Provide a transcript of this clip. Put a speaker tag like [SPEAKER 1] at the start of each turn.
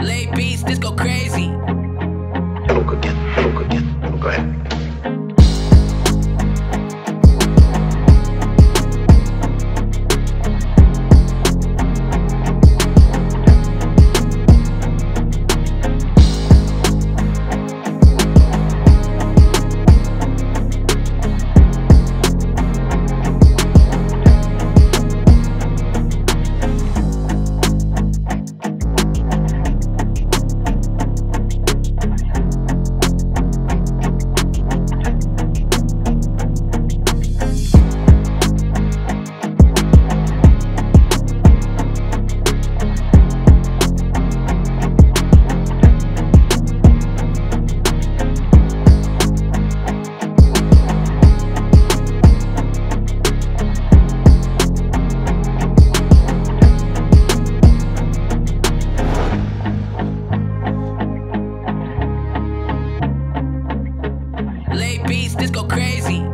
[SPEAKER 1] Late beats, this go crazy.
[SPEAKER 2] beats, this go crazy.